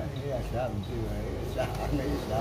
哎呀，写唔对啊，写行嘅写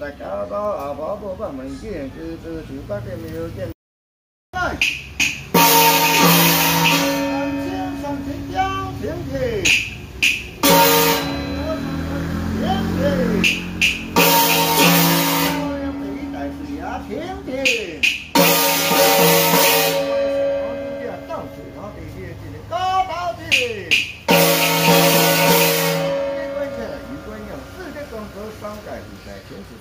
大家到阿婆婆把门见，哥哥就把这没有见。来，三千三千两千天，天天，我要背带是呀天天。到处他的业绩的高到底。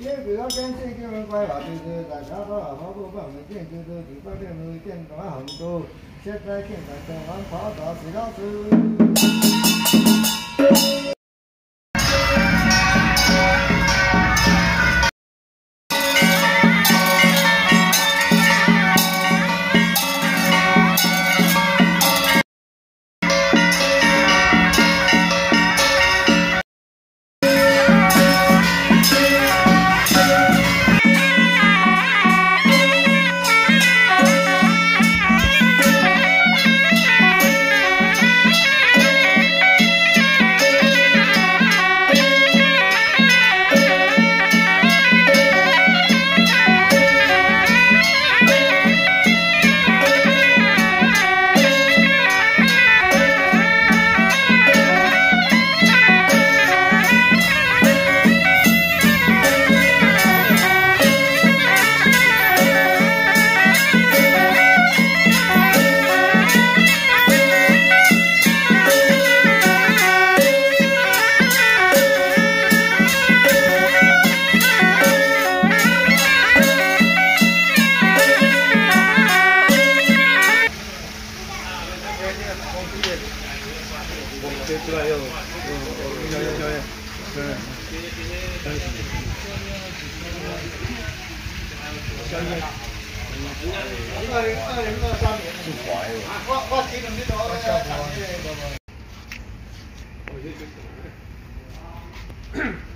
业主要跟进就能规划就是，在家都好好过把门建就是，你把这门建转杭州，现在建在台湾跑到其他州。道是老师。嗯。